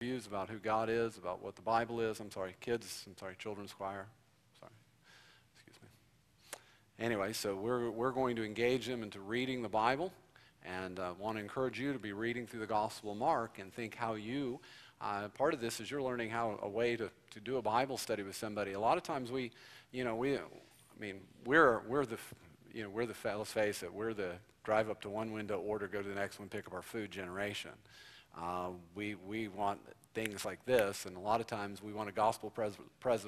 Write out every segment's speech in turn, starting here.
views about who God is, about what the Bible is. I'm sorry, kids, I'm sorry, children's choir. Sorry. Excuse me. Anyway, so we're, we're going to engage them into reading the Bible and uh, want to encourage you to be reading through the Gospel of Mark and think how you, uh, part of this is you're learning how a way to, to do a Bible study with somebody. A lot of times we, you know, we, I mean, we're, we're the, you know, we're the, let's face it, we're the drive up to one window, order, go to the next one, pick up our food generation. Uh, we, we want things like this, and a lot of times we want a gospel pres- pres-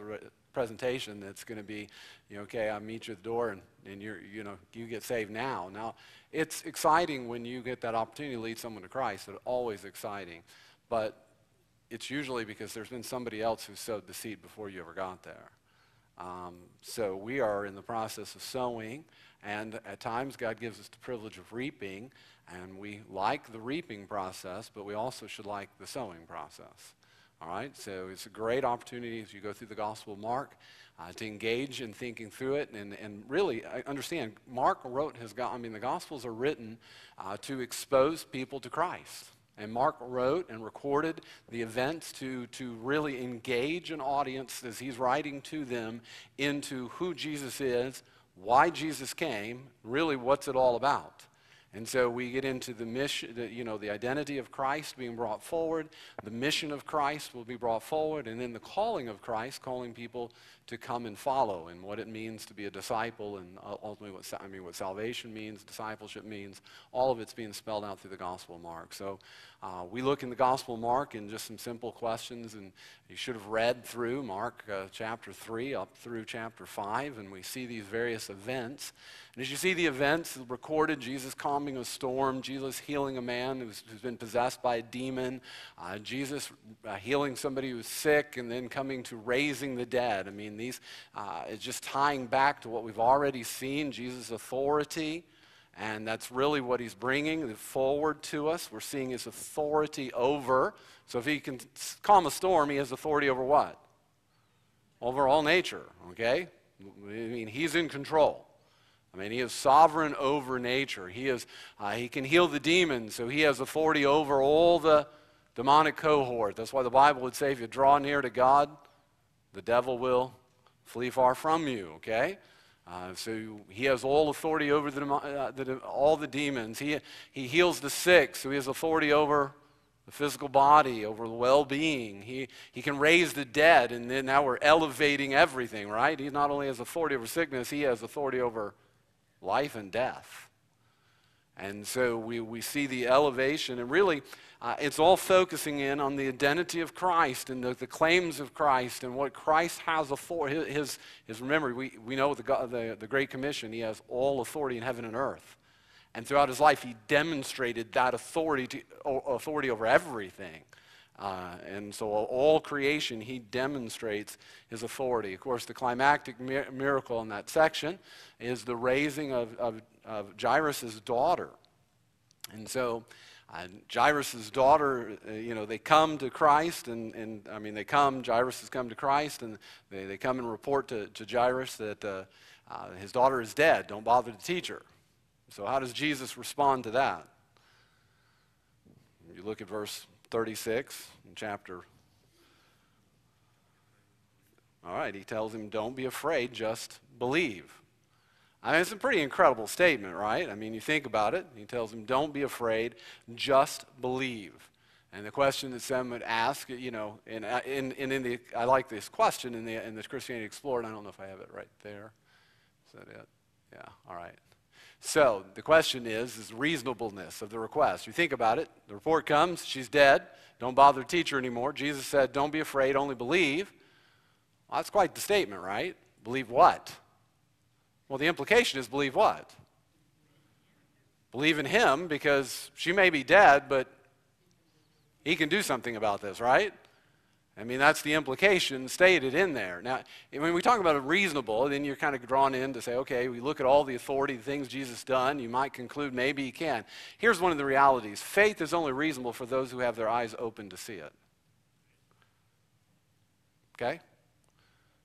presentation that's going to be, you know, okay, I'll meet you at the door, and, and you're, you know, you get saved now. Now, it's exciting when you get that opportunity to lead someone to Christ. It's always exciting, but it's usually because there's been somebody else who sowed the seed before you ever got there. Um, so we are in the process of sowing, and at times God gives us the privilege of reaping, and we like the reaping process, but we also should like the sowing process. All right, so it's a great opportunity as you go through the Gospel of Mark uh, to engage in thinking through it. And, and really, I understand, Mark wrote his, I mean, the Gospels are written uh, to expose people to Christ. And Mark wrote and recorded the events to, to really engage an audience as he's writing to them into who Jesus is, why Jesus came, really what's it all about. And so we get into the mission, the, you know, the identity of Christ being brought forward, the mission of Christ will be brought forward, and then the calling of Christ, calling people to come and follow, and what it means to be a disciple, and ultimately what I mean what salvation means, discipleship means. All of it's being spelled out through the Gospel of Mark. So uh, we look in the Gospel of Mark in just some simple questions, and you should have read through Mark uh, chapter 3 up through chapter 5, and we see these various events. And as you see the events recorded, Jesus calming a storm, Jesus healing a man who's, who's been possessed by a demon, uh, Jesus uh, healing somebody who's sick, and then coming to raising the dead. I mean, these uh, is just tying back to what we've already seen Jesus' authority. And that's really what he's bringing forward to us. We're seeing his authority over. So if he can calm a storm, he has authority over what? Over all nature, okay? I mean, he's in control. I mean, he is sovereign over nature. He, is, uh, he can heal the demons, so he has authority over all the demonic cohort. That's why the Bible would say if you draw near to God, the devil will flee far from you, okay? Uh, so he has all authority over the, uh, the, all the demons. He, he heals the sick, so he has authority over the physical body, over the well being. He, he can raise the dead, and then now we're elevating everything, right? He not only has authority over sickness, he has authority over life and death. And so we, we see the elevation, and really, uh, it's all focusing in on the identity of Christ and the, the claims of Christ and what Christ has for his, his, his remember, we, we know the, the, the Great Commission, he has all authority in heaven and earth. And throughout his life, he demonstrated that authority, to, authority over everything. Uh, and so, all creation, he demonstrates his authority. Of course, the climactic mi- miracle in that section is the raising of, of, of Jairus' daughter. And so, and Jairus' daughter, uh, you know, they come to Christ, and, and I mean, they come, Jairus has come to Christ, and they, they come and report to, to Jairus that uh, uh, his daughter is dead. Don't bother to teach her. So, how does Jesus respond to that? You look at verse 36 in chapter. All right, he tells him, Don't be afraid, just believe. I mean, it's a pretty incredible statement, right? I mean, you think about it. He tells him, Don't be afraid, just believe. And the question that some would ask, you know, and in, in, in, the, I like this question in the, in the Christianity Explored. I don't know if I have it right there. Is that it? Yeah, all right. So the question is, is reasonableness of the request. You think about it. The report comes, she's dead. Don't bother to teach her anymore. Jesus said, Don't be afraid, only believe. Well, that's quite the statement, right? Believe what? Well, the implication is believe what? Believe in him because she may be dead, but he can do something about this, right? I mean, that's the implication stated in there. Now, when we talk about it reasonable, then you're kind of drawn in to say, okay, we look at all the authority, the things Jesus done, you might conclude maybe he can. Here's one of the realities faith is only reasonable for those who have their eyes open to see it. Okay?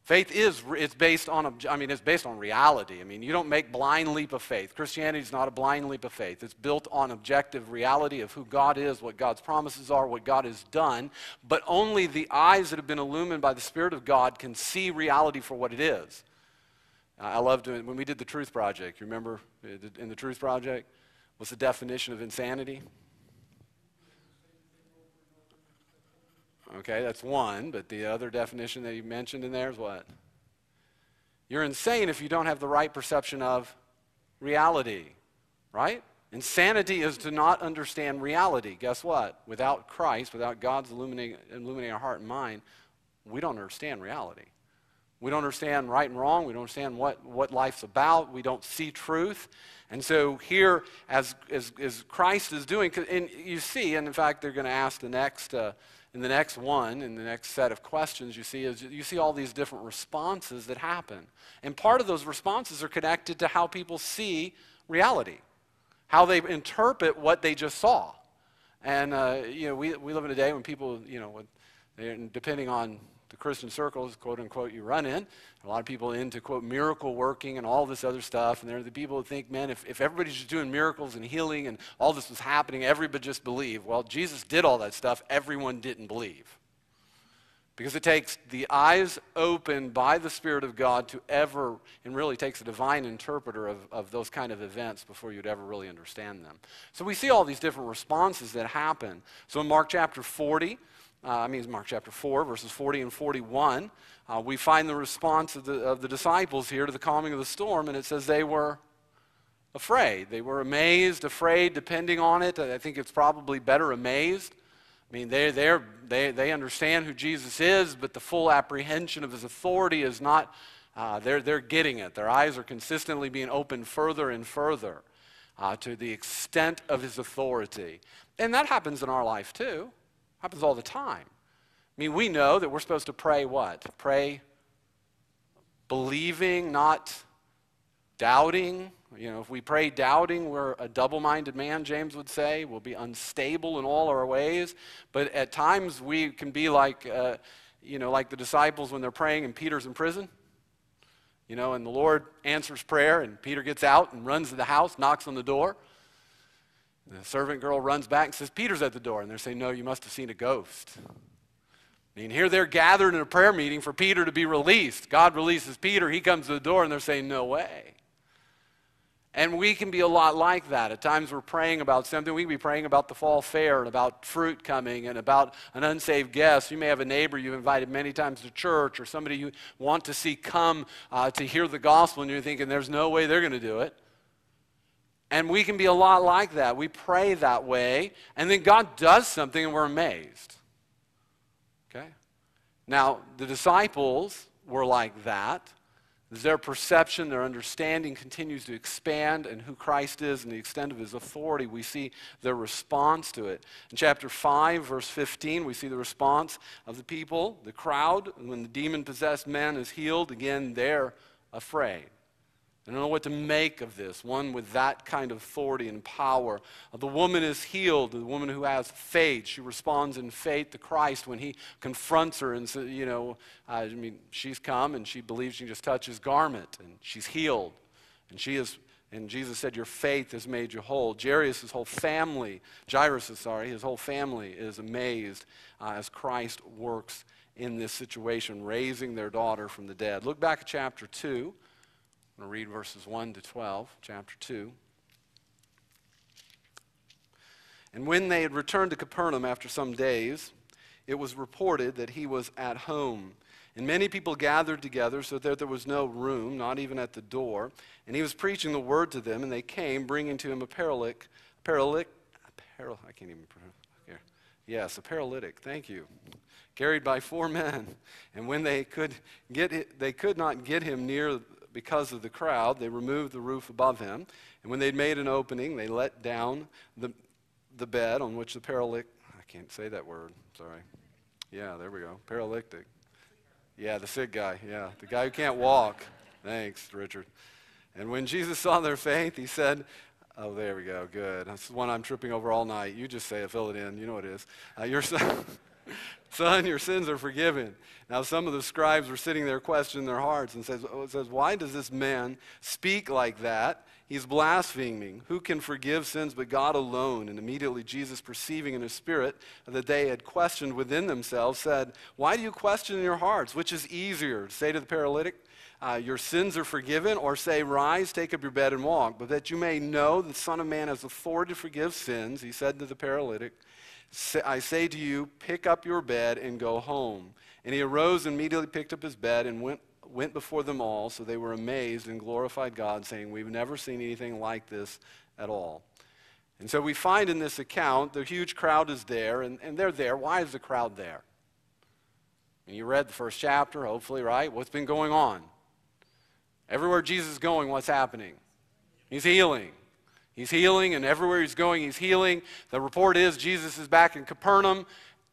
Faith is, it's based on, I mean, it's based on reality. I mean, you don't make blind leap of faith. Christianity is not a blind leap of faith. It's built on objective reality of who God is, what God's promises are, what God has done. But only the eyes that have been illumined by the Spirit of God can see reality for what it is. I loved it when we did the Truth Project. You remember uh, in the Truth Project? What's the definition of insanity? Okay, that's one, but the other definition that you mentioned in there is what? You're insane if you don't have the right perception of reality, right? Insanity is to not understand reality. Guess what? Without Christ, without God's illuminating, illuminating our heart and mind, we don't understand reality. We don't understand right and wrong. We don't understand what, what life's about. We don't see truth. And so here, as, as, as Christ is doing, and you see, and in fact, they're going to ask the next uh, in the next one, in the next set of questions, you see is you see all these different responses that happen. And part of those responses are connected to how people see reality, how they interpret what they just saw. And, uh, you know, we, we live in a day when people, you know, depending on the Christian circles, quote unquote, you run in. A lot of people into, quote, miracle working and all this other stuff. And they're the people who think, man, if, if everybody's just doing miracles and healing and all this was happening, everybody just believe. Well, Jesus did all that stuff. Everyone didn't believe. Because it takes the eyes opened by the Spirit of God to ever, and really takes a divine interpreter of, of those kind of events before you'd ever really understand them. So we see all these different responses that happen. So in Mark chapter 40, uh, I mean, Mark chapter 4, verses 40 and 41, uh, we find the response of the, of the disciples here to the calming of the storm, and it says they were afraid. They were amazed, afraid, depending on it. I think it's probably better amazed. I mean, they they, they understand who Jesus is, but the full apprehension of his authority is not, uh, they're, they're getting it. Their eyes are consistently being opened further and further uh, to the extent of his authority. And that happens in our life too. Happens all the time. I mean, we know that we're supposed to pray what? Pray believing, not doubting. You know, if we pray doubting, we're a double minded man, James would say. We'll be unstable in all our ways. But at times we can be like, uh, you know, like the disciples when they're praying and Peter's in prison. You know, and the Lord answers prayer, and Peter gets out and runs to the house, knocks on the door. The servant girl runs back and says, Peter's at the door. And they're saying, No, you must have seen a ghost. I mean, here they're gathered in a prayer meeting for Peter to be released. God releases Peter. He comes to the door, and they're saying, No way. And we can be a lot like that. At times we're praying about something. We can be praying about the fall fair and about fruit coming and about an unsaved guest. You may have a neighbor you've invited many times to church or somebody you want to see come uh, to hear the gospel, and you're thinking, there's no way they're going to do it. And we can be a lot like that. We pray that way, and then God does something, and we're amazed. Okay? Now, the disciples were like that. Their perception, their understanding continues to expand and who Christ is and the extent of his authority, we see their response to it. In chapter 5, verse 15, we see the response of the people, the crowd. When the demon possessed man is healed, again, they're afraid. I don't know what to make of this. One with that kind of authority and power. Uh, the woman is healed. The woman who has faith, she responds in faith to Christ when he confronts her and says, you know, I mean, she's come and she believes she just touch his garment and she's healed. And she is, and Jesus said, Your faith has made you whole. Jairus' whole family, Jairus, sorry, his whole family is amazed uh, as Christ works in this situation, raising their daughter from the dead. Look back at chapter 2. I'm going to read verses 1 to 12, chapter 2. And when they had returned to Capernaum after some days, it was reported that he was at home. And many people gathered together so that there was no room, not even at the door. And he was preaching the word to them, and they came, bringing to him a paralytic, paralytic, paral, I can't even pronounce here. Yes, a paralytic. Thank you. Carried by four men. And when they could get it, they could not get him near because of the crowd, they removed the roof above him. And when they'd made an opening, they let down the, the bed on which the paralytic, I can't say that word, sorry. Yeah, there we go. Paralytic. Yeah, the sick guy. Yeah, the guy who can't walk. Thanks, Richard. And when Jesus saw their faith, he said, Oh, there we go. Good. That's the one I'm tripping over all night. You just say it, fill it in. You know what it is. Uh, your son, Son, your sins are forgiven. Now, some of the scribes were sitting there questioning their hearts and says, oh, says, Why does this man speak like that? He's blaspheming. Who can forgive sins but God alone? And immediately Jesus, perceiving in his spirit that they had questioned within themselves, said, Why do you question in your hearts? Which is easier, to say to the paralytic, uh, Your sins are forgiven, or say, Rise, take up your bed and walk? But that you may know the Son of Man has authority to forgive sins, he said to the paralytic, I say to you, pick up your bed and go home. And he arose and immediately picked up his bed and went went before them all, so they were amazed and glorified God, saying, We've never seen anything like this at all. And so we find in this account the huge crowd is there, and, and they're there. Why is the crowd there? And you read the first chapter, hopefully, right? What's been going on? Everywhere Jesus is going, what's happening? He's healing. He's healing, and everywhere he's going, he's healing. The report is Jesus is back in Capernaum.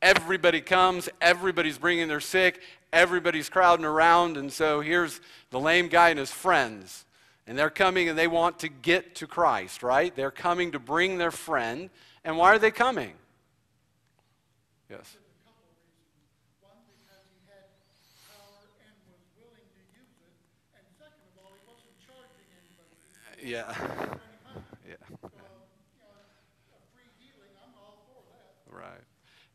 Everybody comes, everybody's bringing their sick, everybody's crowding around, and so here's the lame guy and his friends. And they're coming and they want to get to Christ, right? They're coming to bring their friend. And why are they coming? Yes. Yeah.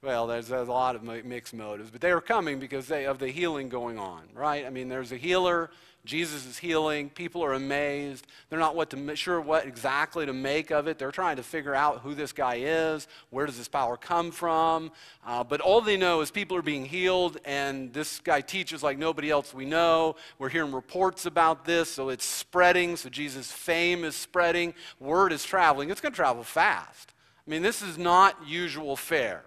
Well, there's, there's a lot of mixed motives, but they were coming because they, of the healing going on, right? I mean, there's a healer. Jesus is healing. People are amazed. They're not what to, sure what exactly to make of it. They're trying to figure out who this guy is. Where does this power come from? Uh, but all they know is people are being healed, and this guy teaches like nobody else we know. We're hearing reports about this, so it's spreading. So Jesus' fame is spreading. Word is traveling. It's going to travel fast. I mean, this is not usual fare.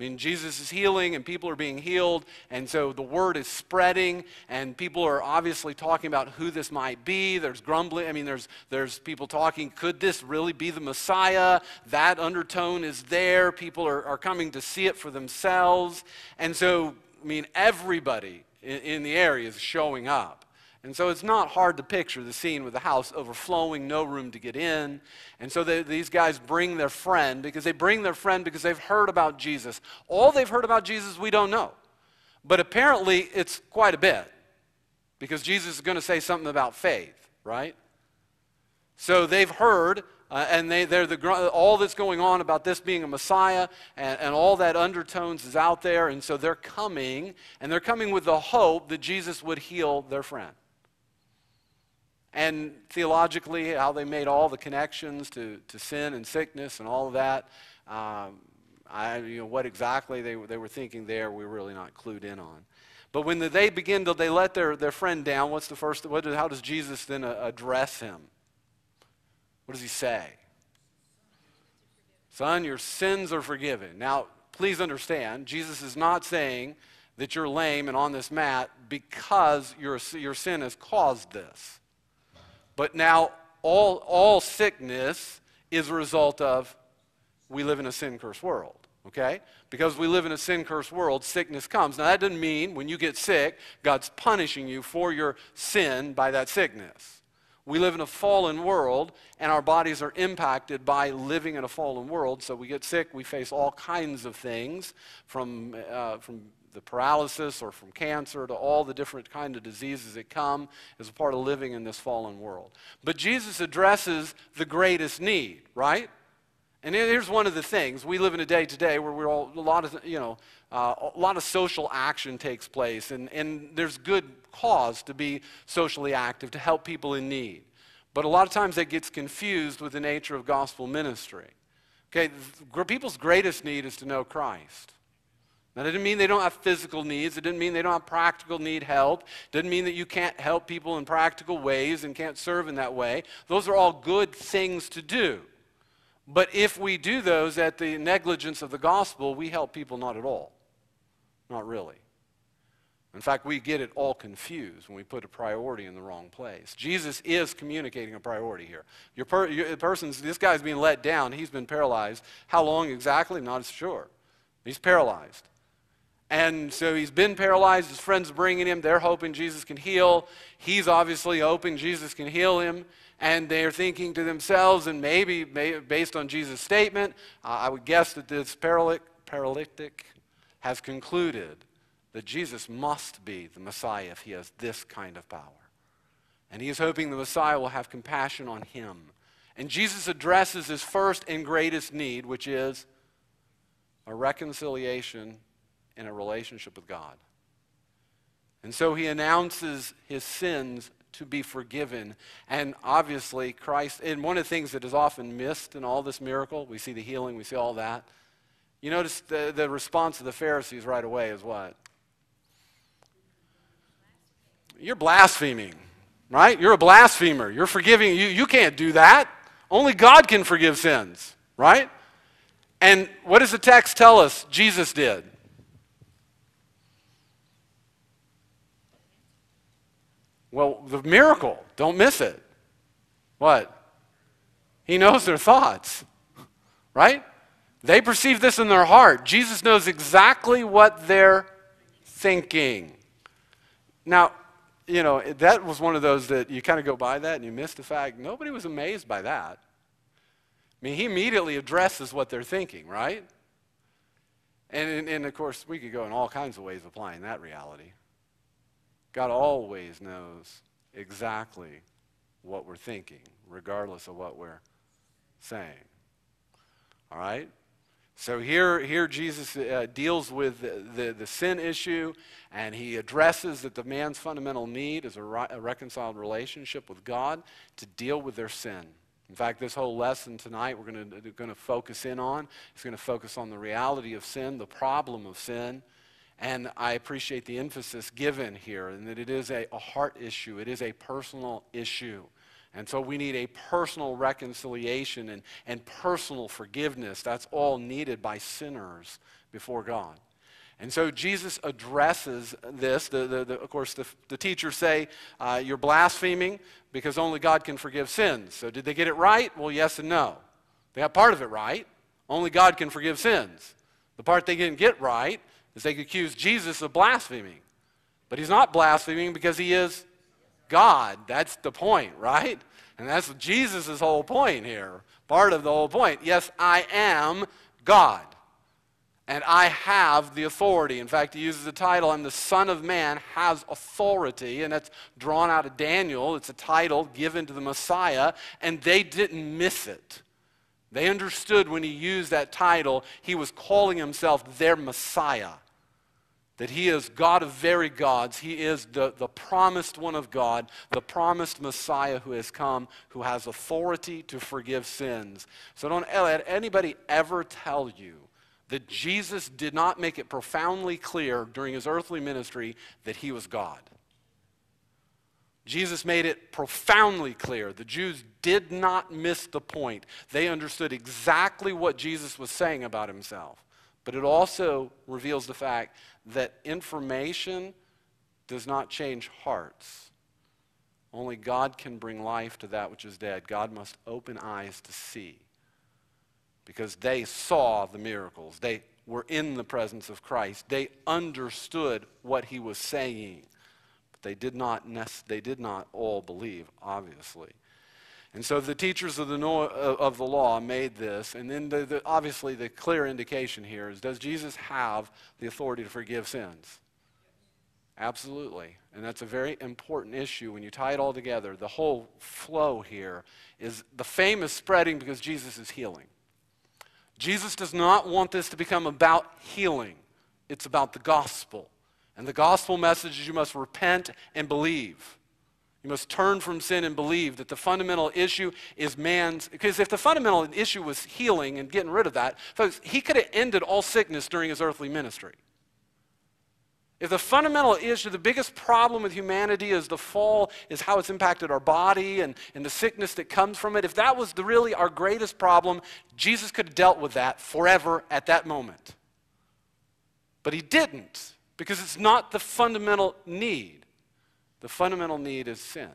I mean, Jesus is healing and people are being healed, and so the word is spreading, and people are obviously talking about who this might be. There's grumbling. I mean, there's, there's people talking, could this really be the Messiah? That undertone is there. People are, are coming to see it for themselves. And so, I mean, everybody in, in the area is showing up. And so it's not hard to picture the scene with the house overflowing, no room to get in. And so they, these guys bring their friend because they bring their friend because they've heard about Jesus. All they've heard about Jesus, we don't know. But apparently, it's quite a bit because Jesus is going to say something about faith, right? So they've heard, uh, and they, they're the, all that's going on about this being a Messiah, and, and all that undertones is out there. And so they're coming, and they're coming with the hope that Jesus would heal their friend and theologically, how they made all the connections to, to sin and sickness and all of that. Um, I, you know, what exactly they, they were thinking there, we're really not clued in on. But when they begin to, they let their, their friend down, what's the first, what, how does Jesus then uh, address him? What does he say? Son, your sins are forgiven. Now, please understand, Jesus is not saying that you're lame and on this mat because your, your sin has caused this. But now all, all sickness is a result of we live in a sin cursed world. Okay? Because we live in a sin cursed world, sickness comes. Now, that doesn't mean when you get sick, God's punishing you for your sin by that sickness. We live in a fallen world, and our bodies are impacted by living in a fallen world. So we get sick, we face all kinds of things from, uh, from the paralysis or from cancer to all the different kind of diseases that come as a part of living in this fallen world. But Jesus addresses the greatest need, right? And here's one of the things we live in a day today where we're all a lot of you know uh, a lot of social action takes place, and, and there's good cause to be socially active to help people in need. But a lot of times that gets confused with the nature of gospel ministry. Okay, people's greatest need is to know Christ. That didn't mean they don't have physical needs. It didn't mean they don't have practical need help. It didn't mean that you can't help people in practical ways and can't serve in that way. Those are all good things to do. But if we do those at the negligence of the gospel, we help people not at all. Not really. In fact, we get it all confused when we put a priority in the wrong place. Jesus is communicating a priority here. Your, per, your person's, this guy's being let down. He's been paralyzed. How long exactly? Not sure. He's paralyzed. And so he's been paralyzed. His friends are bringing him. They're hoping Jesus can heal. He's obviously hoping Jesus can heal him. And they're thinking to themselves, and maybe based on Jesus' statement, uh, I would guess that this paralytic has concluded that Jesus must be the Messiah if he has this kind of power. And he is hoping the Messiah will have compassion on him. And Jesus addresses his first and greatest need, which is a reconciliation in a relationship with God. And so he announces his sins to be forgiven. And obviously, Christ, and one of the things that is often missed in all this miracle, we see the healing, we see all that. You notice the, the response of the Pharisees right away is what? You're blaspheming, right? You're a blasphemer. You're forgiving. You, you can't do that. Only God can forgive sins, right? And what does the text tell us Jesus did? Well, the miracle, don't miss it. What? He knows their thoughts, right? They perceive this in their heart. Jesus knows exactly what they're thinking. Now, you know, that was one of those that you kind of go by that and you miss the fact nobody was amazed by that. I mean, he immediately addresses what they're thinking, right? And, and, and of course, we could go in all kinds of ways applying that reality. God always knows exactly what we're thinking, regardless of what we're saying. All right? So here, here Jesus uh, deals with the, the, the, sin issue, and he addresses that the man's fundamental need is a, re- a reconciled relationship with God to deal with their sin. In fact, this whole lesson tonight we're going to focus in on is going to focus on the reality of sin, the problem of sin, and I appreciate the emphasis given here, and that it is a, a heart issue, it is a personal issue. And so we need a personal reconciliation and, and personal forgiveness. That's all needed by sinners before God. And so Jesus addresses this. The, the, the, of course, the, the teachers say, uh, You're blaspheming because only God can forgive sins. So did they get it right? Well, yes and no. They got part of it right. Only God can forgive sins. The part they didn't get right is they could accuse Jesus of blaspheming. But he's not blaspheming because he is God. That's the point, right? And that's Jesus' whole point here. Part of the whole point. Yes, I am God. And I have the authority. In fact, he uses the title, I'm the Son of Man, has authority. And that's drawn out of Daniel. It's a title given to the Messiah. And they didn't miss it. They understood when he used that title, he was calling himself their Messiah. That he is God of very gods. He is the, the promised one of God, the promised Messiah who has come, who has authority to forgive sins. So don't let anybody ever tell you that Jesus did not make it profoundly clear during his earthly ministry that he was God. Jesus made it profoundly clear. The Jews did not miss the point. They understood exactly what Jesus was saying about himself. But it also reveals the fact that information does not change hearts. Only God can bring life to that which is dead. God must open eyes to see. Because they saw the miracles, they were in the presence of Christ, they understood what he was saying. But they did not, they did not all believe, obviously. And so the teachers of the, uh, of the law made this, and then the, the, obviously the clear indication here is does Jesus have the authority to forgive sins? Absolutely. And that's a very important issue when you tie it all together. The whole flow here is the fame is spreading because Jesus is healing. Jesus does not want this to become about healing, it's about the gospel. And the gospel message is you must repent and believe. You must turn from sin and believe that the fundamental issue is man's. Because if the fundamental issue was healing and getting rid of that, folks, he could have ended all sickness during his earthly ministry. If the fundamental issue, the biggest problem with humanity is the fall, is how it's impacted our body and, and the sickness that comes from it, if that was the, really our greatest problem, Jesus could have dealt with that forever at that moment. But he didn't because it's not the fundamental need. The fundamental need is sin.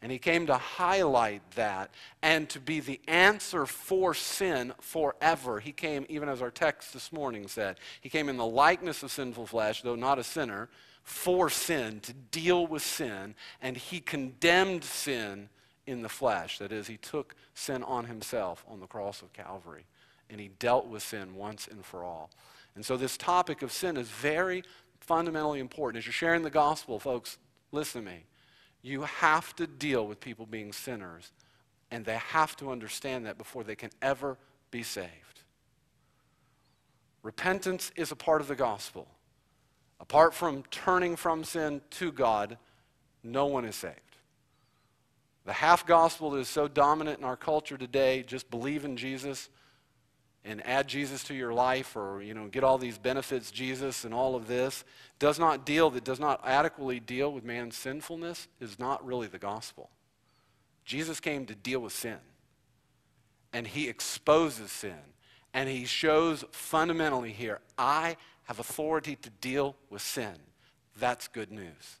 And he came to highlight that and to be the answer for sin forever. He came, even as our text this morning said, he came in the likeness of sinful flesh, though not a sinner, for sin, to deal with sin. And he condemned sin in the flesh. That is, he took sin on himself on the cross of Calvary. And he dealt with sin once and for all. And so this topic of sin is very fundamentally important. As you're sharing the gospel, folks, listen to me. You have to deal with people being sinners, and they have to understand that before they can ever be saved. Repentance is a part of the gospel. Apart from turning from sin to God, no one is saved. The half gospel that is so dominant in our culture today, just believe in Jesus and add Jesus to your life or you know get all these benefits Jesus and all of this does not deal that does not adequately deal with man's sinfulness is not really the gospel. Jesus came to deal with sin. And he exposes sin. And he shows fundamentally here, I have authority to deal with sin. That's good news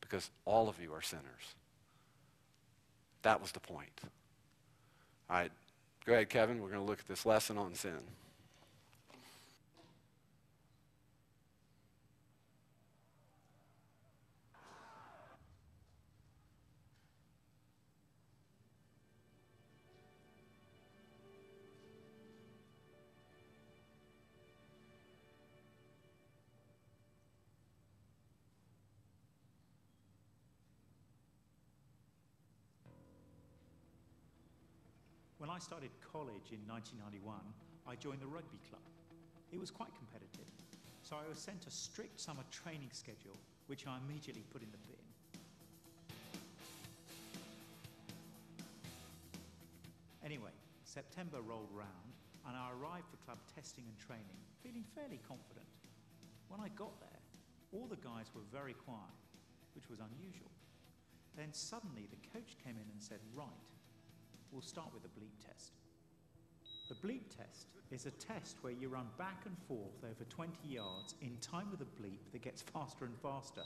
because all of you are sinners. That was the point. All right, go ahead, Kevin. We're going to look at this lesson on sin. I started college in 1991, I joined the rugby club. It was quite competitive, so I was sent a strict summer training schedule, which I immediately put in the bin. Anyway, September rolled round, and I arrived for club testing and training, feeling fairly confident. When I got there, all the guys were very quiet, which was unusual. Then suddenly the coach came in and said, Right, We'll start with the bleep test. The bleep test is a test where you run back and forth over 20 yards in time with a bleep that gets faster and faster.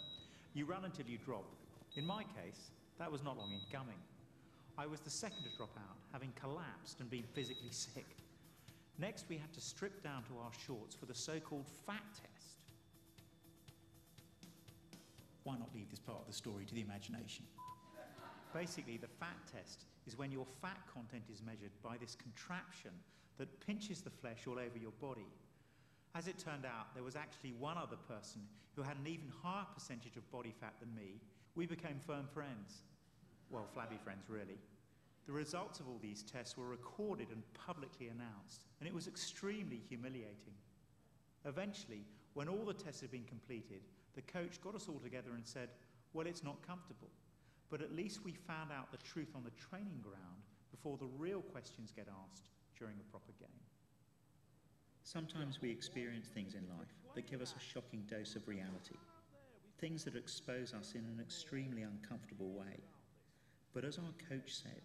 You run until you drop. In my case, that was not long in coming. I was the second to drop out, having collapsed and been physically sick. Next, we had to strip down to our shorts for the so called fat test. Why not leave this part of the story to the imagination? Basically, the fat test is when your fat content is measured by this contraption that pinches the flesh all over your body. As it turned out, there was actually one other person who had an even higher percentage of body fat than me. We became firm friends. Well, flabby friends, really. The results of all these tests were recorded and publicly announced, and it was extremely humiliating. Eventually, when all the tests had been completed, the coach got us all together and said, Well, it's not comfortable but at least we found out the truth on the training ground before the real questions get asked during a proper game. Sometimes we experience things in life that give us a shocking dose of reality, things that expose us in an extremely uncomfortable way. But as our coach said,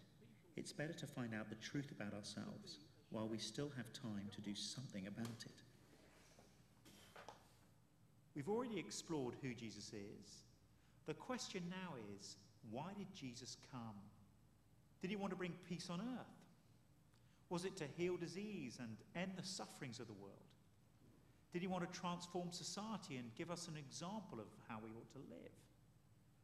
it's better to find out the truth about ourselves while we still have time to do something about it. We've already explored who Jesus is. The question now is why did Jesus come? Did he want to bring peace on earth? Was it to heal disease and end the sufferings of the world? Did he want to transform society and give us an example of how we ought to live?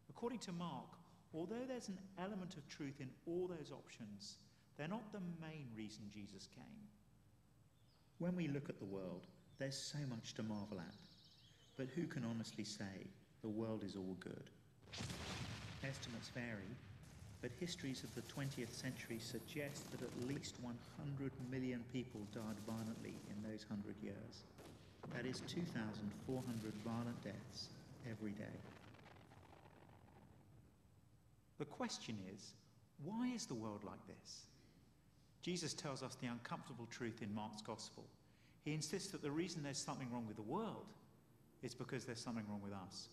According to Mark, although there's an element of truth in all those options, they're not the main reason Jesus came. When we look at the world, there's so much to marvel at. But who can honestly say the world is all good? Estimates vary, but histories of the 20th century suggest that at least 100 million people died violently in those 100 years. That is 2,400 violent deaths every day. The question is, why is the world like this? Jesus tells us the uncomfortable truth in Mark's Gospel. He insists that the reason there's something wrong with the world is because there's something wrong with us.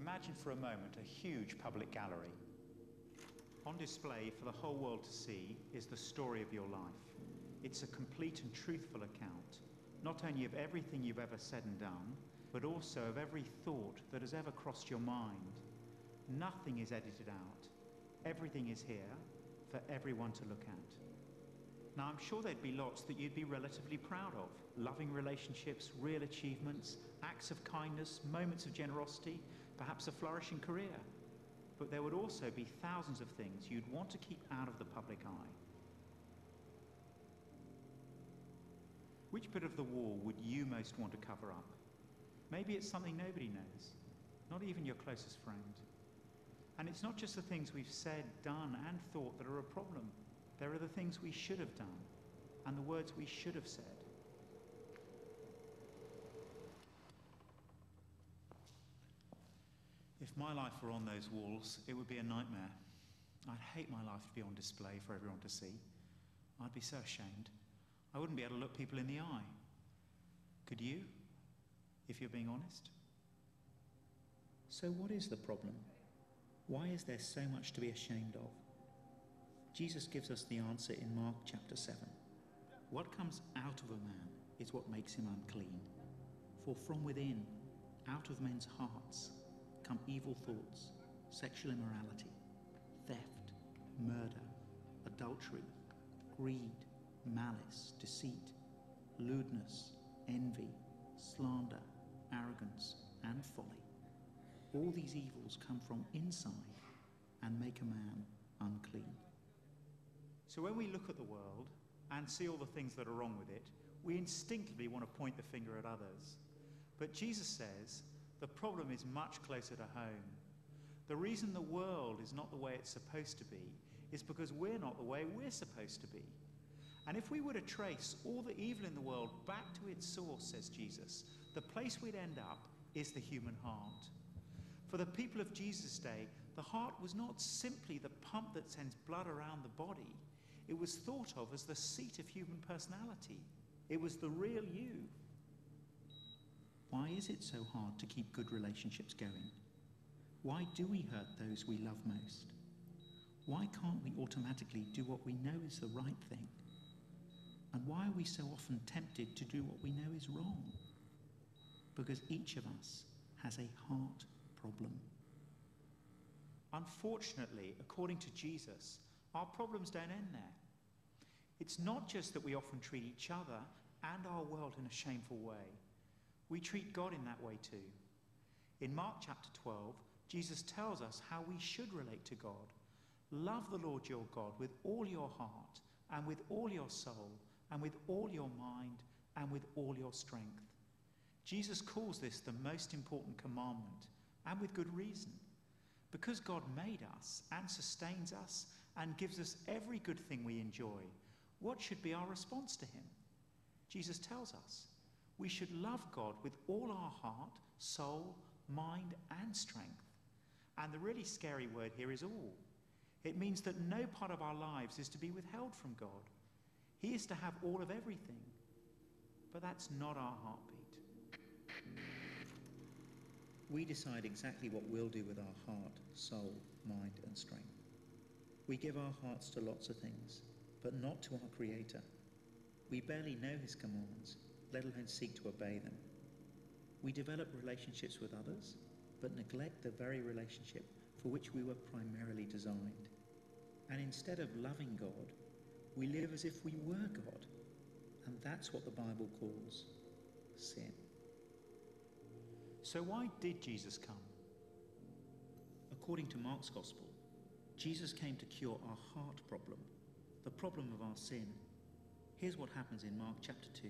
Imagine for a moment a huge public gallery. On display for the whole world to see is the story of your life. It's a complete and truthful account, not only of everything you've ever said and done, but also of every thought that has ever crossed your mind. Nothing is edited out. Everything is here for everyone to look at. Now, I'm sure there'd be lots that you'd be relatively proud of loving relationships, real achievements, acts of kindness, moments of generosity, perhaps a flourishing career. but there would also be thousands of things you'd want to keep out of the public eye. Which bit of the wall would you most want to cover up? Maybe it's something nobody knows, not even your closest friend. And it's not just the things we've said, done, and thought that are a problem. There are the things we should have done and the words we should have said. If my life were on those walls, it would be a nightmare. I'd hate my life to be on display for everyone to see. I'd be so ashamed. I wouldn't be able to look people in the eye. Could you, if you're being honest? So, what is the problem? Why is there so much to be ashamed of? Jesus gives us the answer in Mark chapter 7. What comes out of a man is what makes him unclean. For from within, out of men's hearts, come evil thoughts, sexual immorality, theft, murder, adultery, greed, malice, deceit, lewdness, envy, slander, arrogance, and folly. All these evils come from inside and make a man unclean. So when we look at the world and see all the things that are wrong with it, we instinctively want to point the finger at others. But Jesus says the problem is much closer to home. The reason the world is not the way it's supposed to be is because we're not the way we're supposed to be. And if we were to trace all the evil in the world back to its source, says Jesus, the place we'd end up is the human heart. For the people of Jesus' day, the heart was not simply the pump that sends blood around the body, it was thought of as the seat of human personality. It was the real you. Why is it so hard to keep good relationships going? Why do we hurt those we love most? Why can't we automatically do what we know is the right thing? And why are we so often tempted to do what we know is wrong? Because each of us has a heart problem. Unfortunately, according to Jesus, our problems don't end there. It's not just that we often treat each other and our world in a shameful way. We treat God in that way too. In Mark chapter 12, Jesus tells us how we should relate to God. Love the Lord your God with all your heart and with all your soul and with all your mind and with all your strength. Jesus calls this the most important commandment, and with good reason. Because God made us and sustains us and gives us every good thing we enjoy, what should be our response to Him? Jesus tells us we should love God with all our heart, soul, mind, and strength. And the really scary word here is all. It means that no part of our lives is to be withheld from God. He is to have all of everything. But that's not our heartbeat. We decide exactly what we'll do with our heart, soul, mind, and strength. We give our hearts to lots of things, but not to our Creator. We barely know His commands, let alone seek to obey them. We develop relationships with others, but neglect the very relationship for which we were primarily designed. And instead of loving God, we live as if we were God. And that's what the Bible calls sin. So, why did Jesus come? According to Mark's Gospel, Jesus came to cure our heart problem, the problem of our sin. Here's what happens in Mark chapter 2,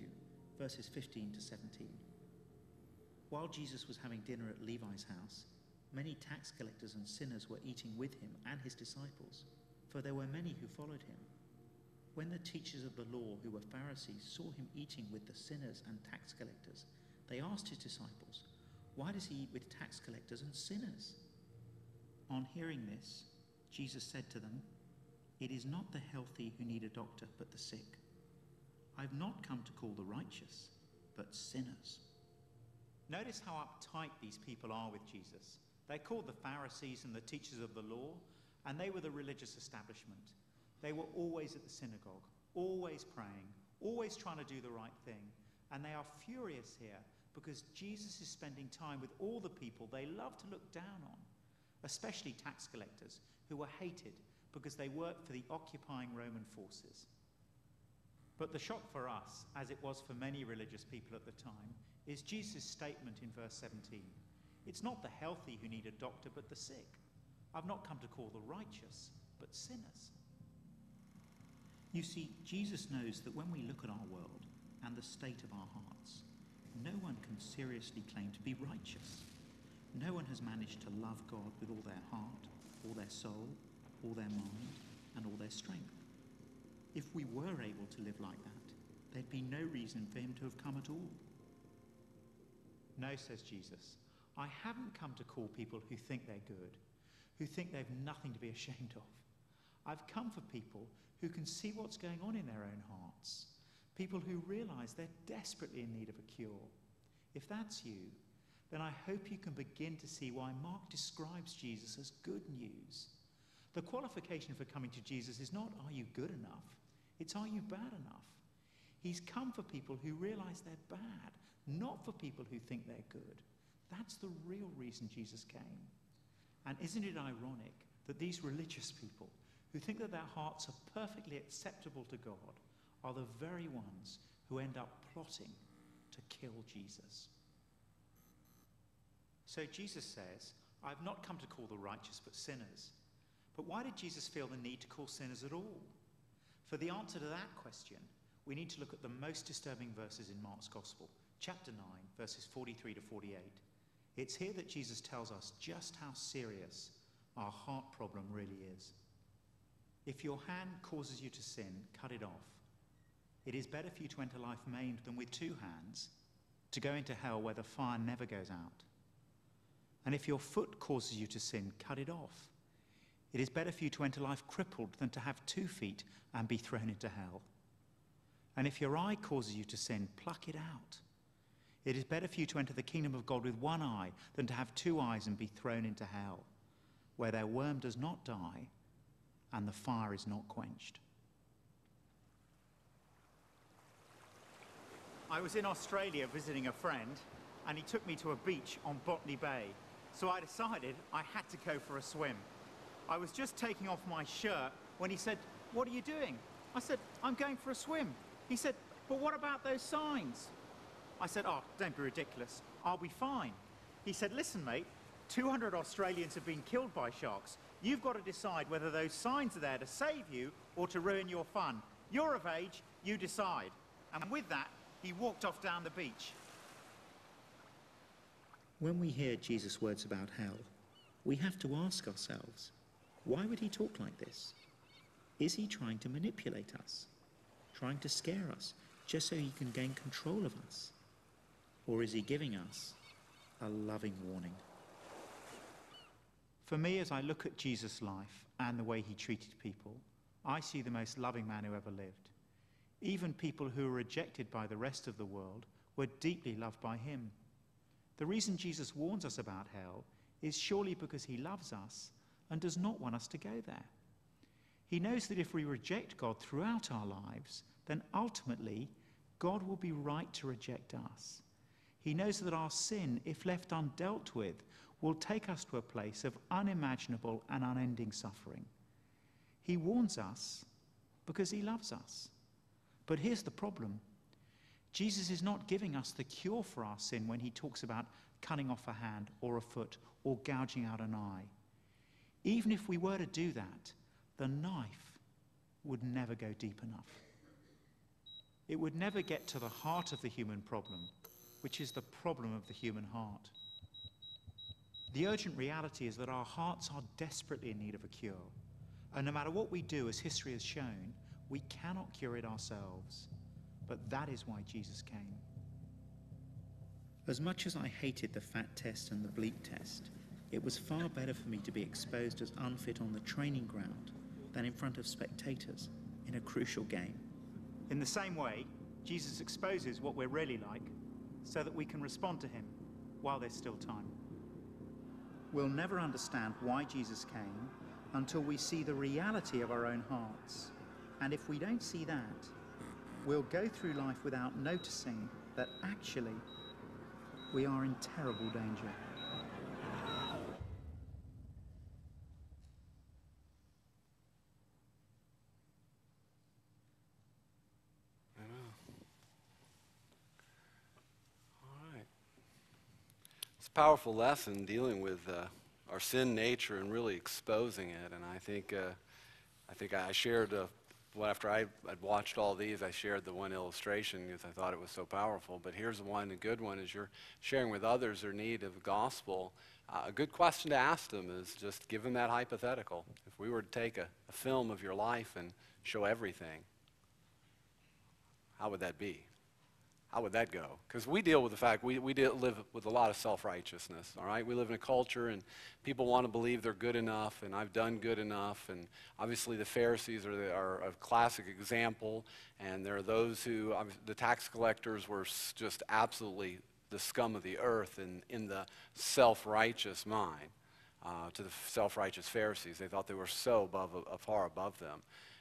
verses 15 to 17. While Jesus was having dinner at Levi's house, many tax collectors and sinners were eating with him and his disciples, for there were many who followed him. When the teachers of the law, who were Pharisees, saw him eating with the sinners and tax collectors, they asked his disciples, Why does he eat with tax collectors and sinners? On hearing this, Jesus said to them, It is not the healthy who need a doctor, but the sick. I've not come to call the righteous, but sinners. Notice how uptight these people are with Jesus. They're called the Pharisees and the teachers of the law, and they were the religious establishment. They were always at the synagogue, always praying, always trying to do the right thing. And they are furious here because Jesus is spending time with all the people they love to look down on, especially tax collectors who were hated because they worked for the occupying Roman forces. But the shock for us, as it was for many religious people at the time, is Jesus' statement in verse 17. It's not the healthy who need a doctor, but the sick. I've not come to call the righteous, but sinners. You see, Jesus knows that when we look at our world and the state of our hearts, no one can seriously claim to be righteous. No one has managed to love God with all their heart, all their soul, all their mind, and all their strength. If we were able to live like that, there'd be no reason for him to have come at all. No, says Jesus, I haven't come to call people who think they're good, who think they've nothing to be ashamed of. I've come for people who can see what's going on in their own hearts, people who realize they're desperately in need of a cure. If that's you, then I hope you can begin to see why Mark describes Jesus as good news. The qualification for coming to Jesus is not, are you good enough? It's, are you bad enough? He's come for people who realize they're bad, not for people who think they're good. That's the real reason Jesus came. And isn't it ironic that these religious people who think that their hearts are perfectly acceptable to God are the very ones who end up plotting to kill Jesus? So Jesus says, I've not come to call the righteous but sinners. But why did Jesus feel the need to call sinners at all? For the answer to that question, we need to look at the most disturbing verses in Mark's Gospel, chapter 9, verses 43 to 48. It's here that Jesus tells us just how serious our heart problem really is. If your hand causes you to sin, cut it off. It is better for you to enter life maimed than with two hands, to go into hell where the fire never goes out. And if your foot causes you to sin, cut it off. It is better for you to enter life crippled than to have two feet and be thrown into hell. And if your eye causes you to sin, pluck it out. It is better for you to enter the kingdom of God with one eye than to have two eyes and be thrown into hell, where their worm does not die and the fire is not quenched. I was in Australia visiting a friend, and he took me to a beach on Botany Bay. So I decided I had to go for a swim. I was just taking off my shirt when he said, What are you doing? I said, I'm going for a swim. He said, But what about those signs? I said, Oh, don't be ridiculous. I'll be fine. He said, Listen, mate, 200 Australians have been killed by sharks. You've got to decide whether those signs are there to save you or to ruin your fun. You're of age, you decide. And with that, he walked off down the beach. When we hear Jesus' words about hell, we have to ask ourselves, why would he talk like this? Is he trying to manipulate us? Trying to scare us just so he can gain control of us? Or is he giving us a loving warning? For me, as I look at Jesus' life and the way he treated people, I see the most loving man who ever lived. Even people who were rejected by the rest of the world were deeply loved by him. The reason Jesus warns us about hell is surely because he loves us and does not want us to go there. He knows that if we reject God throughout our lives, then ultimately God will be right to reject us. He knows that our sin, if left undealt with, will take us to a place of unimaginable and unending suffering. He warns us because he loves us. But here's the problem Jesus is not giving us the cure for our sin when he talks about cutting off a hand or a foot or gouging out an eye. Even if we were to do that, the knife would never go deep enough. It would never get to the heart of the human problem, which is the problem of the human heart. The urgent reality is that our hearts are desperately in need of a cure. And no matter what we do, as history has shown, we cannot cure it ourselves. But that is why Jesus came. As much as I hated the fat test and the bleep test, it was far better for me to be exposed as unfit on the training ground than in front of spectators in a crucial game. In the same way, Jesus exposes what we're really like so that we can respond to him while there's still time. We'll never understand why Jesus came until we see the reality of our own hearts. And if we don't see that, we'll go through life without noticing that actually we are in terrible danger. All right. It's a powerful lesson dealing with uh, our sin nature and really exposing it. And I think, uh, I think I shared, uh, well, after I had watched all these, I shared the one illustration because I thought it was so powerful. But here's one, a good one, is you're sharing with others their need of gospel. Uh, a good question to ask them is just give them that hypothetical. If we were to take a, a film of your life and show everything, how would that be? How would that go? Because we deal with the fact we, we live with a lot of self righteousness, all right? We live in a culture and people want to believe they're good enough and I've done good enough. And obviously, the Pharisees are, the, are a classic example. And there are those who, the tax collectors were just absolutely the scum of the earth in, in the self righteous mind. Uh, to the self righteous Pharisees, they thought they were so above, uh, far above them.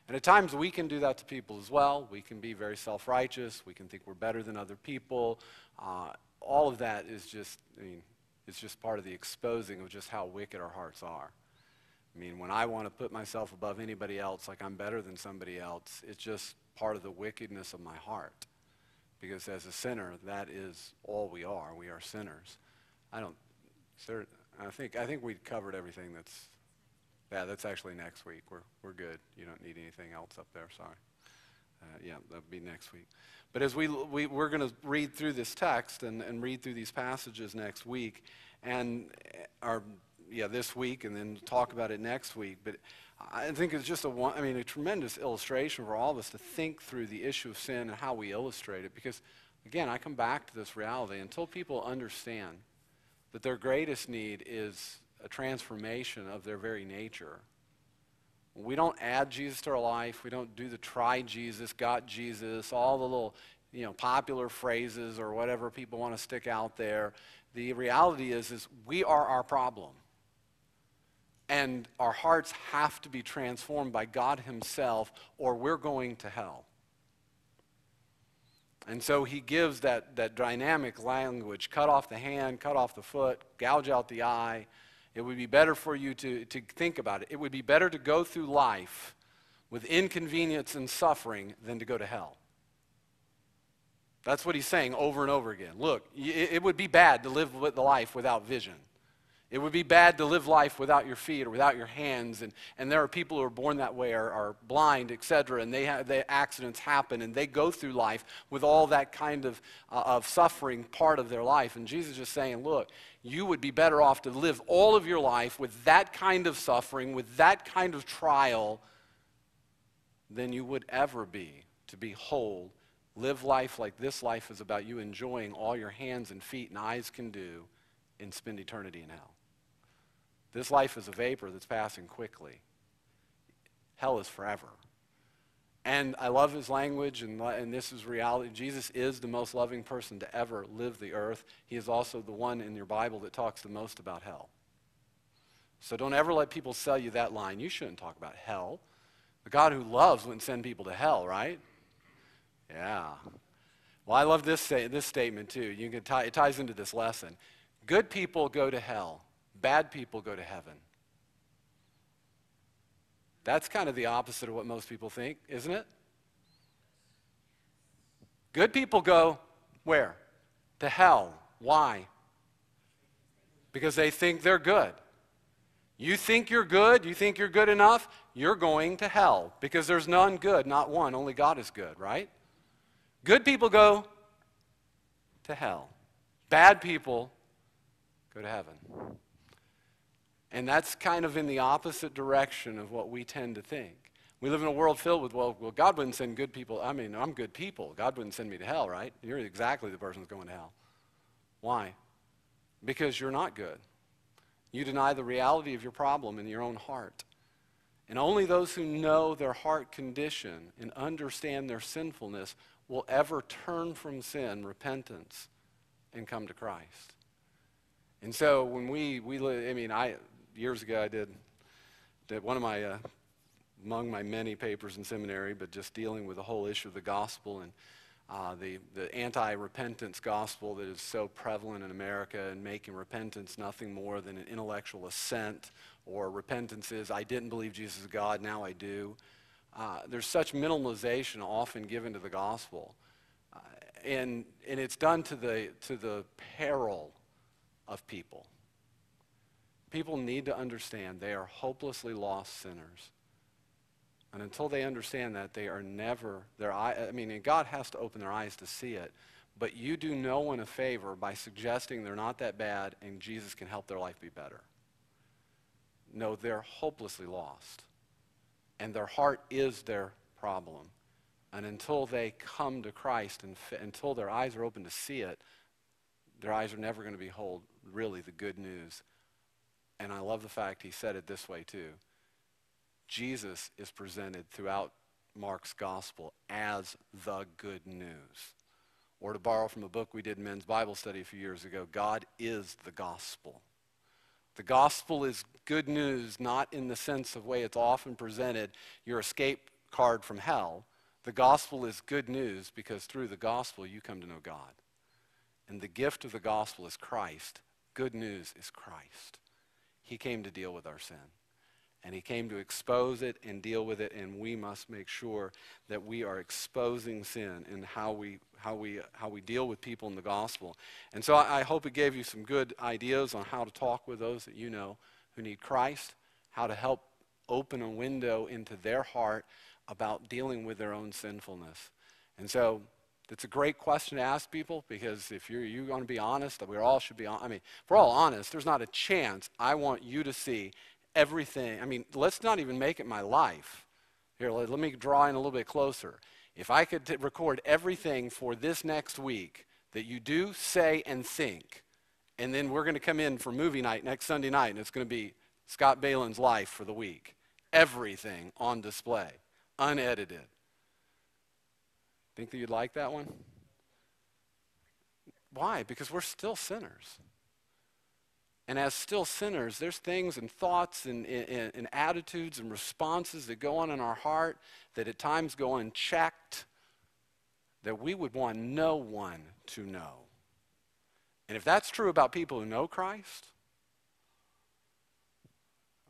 And at times we can do that to people as well. We can be very self righteous. We can think we're better than other people. Uh, all of that is just, I mean, it's just part of the exposing of just how wicked our hearts are. I mean, when I want to put myself above anybody else, like I'm better than somebody else, it's just part of the wickedness of my heart. Because as a sinner, that is all we are. We are sinners. I don't, sir, I think, I think we covered everything that's yeah, that's actually next week. We're, we're good. You don't need anything else up there, sorry. Uh, yeah, that'll be next week. But as we, we, we're going to read through this text and, and read through these passages next week, and our, yeah, this week, and then talk about it next week. But I think it's just a, one, I mean, a tremendous illustration for all of us to think through the issue of sin and how we illustrate it. Because, again, I come back to this reality. Until people understand that their greatest need is a transformation of their very nature. We don't add Jesus to our life. We don't do the try Jesus, got Jesus, all the little you know, popular phrases or whatever people want to stick out there. The reality is, is we are our problem. And our hearts have to be transformed by God himself or we're going to hell. And so he gives that, that dynamic language cut off the hand, cut off the foot, gouge out the eye, it would be better for you to, to think about it. It would be better to go through life with inconvenience and suffering than to go to hell. That's what he's saying over and over again. Look, it would be bad to live with the life without vision. It would be bad to live life without your feet or without your hands. And, and there are people who are born that way, are, are blind, etc. And they have, they, accidents happen and they go through life with all that kind of, uh, of suffering part of their life. And Jesus is just saying, look, you would be better off to live all of your life with that kind of suffering, with that kind of trial, than you would ever be to be whole. Live life like this life is about you enjoying all your hands and feet and eyes can do and spend eternity in hell. This life is a vapor that's passing quickly. Hell is forever. And I love his language, and, and this is reality. Jesus is the most loving person to ever live the earth. He is also the one in your Bible that talks the most about hell. So don't ever let people sell you that line. You shouldn't talk about hell. The God who loves wouldn't send people to hell, right? Yeah. Well, I love this, this statement too. You can tie, it ties into this lesson. Good people go to hell, bad people go to heaven. That's kind of the opposite of what most people think, isn't it? Good people go where? To hell. Why? Because they think they're good. You think you're good, you think you're good enough, you're going to hell because there's none good, not one. Only God is good, right? Good people go to hell. Bad people go to heaven. And that's kind of in the opposite direction of what we tend to think. We live in a world filled with, well, well, God wouldn't send good people. I mean, I'm good people. God wouldn't send me to hell, right? You're exactly the person who's going to hell. Why? Because you're not good. You deny the reality of your problem in your own heart. And only those who know their heart condition and understand their sinfulness will ever turn from sin, repentance, and come to Christ. And so when we, we I mean, I, years ago I did, did one of my, uh, among my many papers in seminary, but just dealing with the whole issue of the gospel and uh, the, the anti-repentance gospel that is so prevalent in America and making repentance nothing more than an intellectual assent or repentance is, I didn't believe Jesus is God, now I do. Uh, there's such minimalization often given to the gospel. Uh, and, and it's done to the, to the peril of people. People need to understand they are hopelessly lost sinners. And until they understand that, they are never, their eye, I mean, and God has to open their eyes to see it. But you do no one a favor by suggesting they're not that bad and Jesus can help their life be better. No, they're hopelessly lost. And their heart is their problem. And until they come to Christ and fi- until their eyes are open to see it, their eyes are never going to behold really the good news. And I love the fact he said it this way too. Jesus is presented throughout Mark's gospel as the good news. Or to borrow from a book we did in men's Bible study a few years ago, God is the gospel. The gospel is good news, not in the sense of way it's often presented, your escape card from hell. The gospel is good news because through the gospel you come to know God. And the gift of the gospel is Christ. Good news is Christ. He came to deal with our sin. And he came to expose it and deal with it, and we must make sure that we are exposing sin in how we, how we, how we deal with people in the gospel. And so I, I hope it gave you some good ideas on how to talk with those that you know who need Christ, how to help open a window into their heart about dealing with their own sinfulness. And so it's a great question to ask people because if you're, you're going to be honest, that we all should be honest. I mean, if we're all honest, there's not a chance I want you to see everything. I mean, let's not even make it my life. Here, let, let me draw in a little bit closer. If I could t- record everything for this next week that you do, say, and think, and then we're going to come in for movie night next Sunday night, and it's going to be Scott Balin's life for the week. Everything on display, unedited. Think that you'd like that one? Why? Because we're still sinners. And as still sinners, there's things and thoughts and, and, and, attitudes and responses that go on in our heart that at times go unchecked that we would want no one to know. And if that's true about people who know Christ,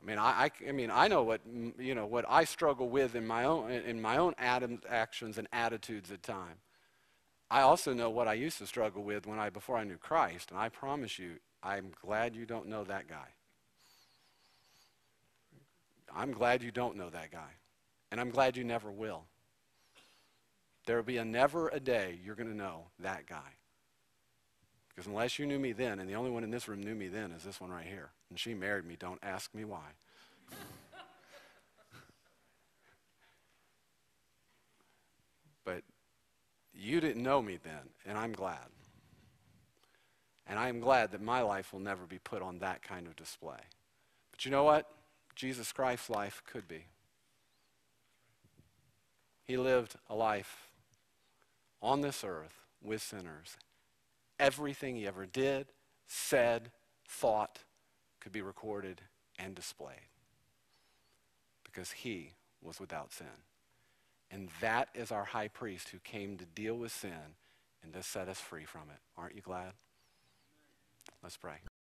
I mean, I, I, I mean, I know what you know what I struggle with in my own in my own actions and attitudes at times. I also know what I used to struggle with when I before I knew Christ, and I promise you, I'm glad you don't know that guy. I'm glad you don't know that guy. And I'm glad you never will. There will be a never a day you're going to know that guy. Because unless you knew me then, and the only one in this room knew me then is this one right here, and she married me, don't ask me why. but you didn't know me then, and I'm glad. And I am glad that my life will never be put on that kind of display. But you know what? Jesus Christ's life could be. He lived a life on this earth with sinners. Everything he ever did, said, thought could be recorded and displayed because he was without sin. And that is our high priest who came to deal with sin and to set us free from it. Aren't you glad? Let's pray.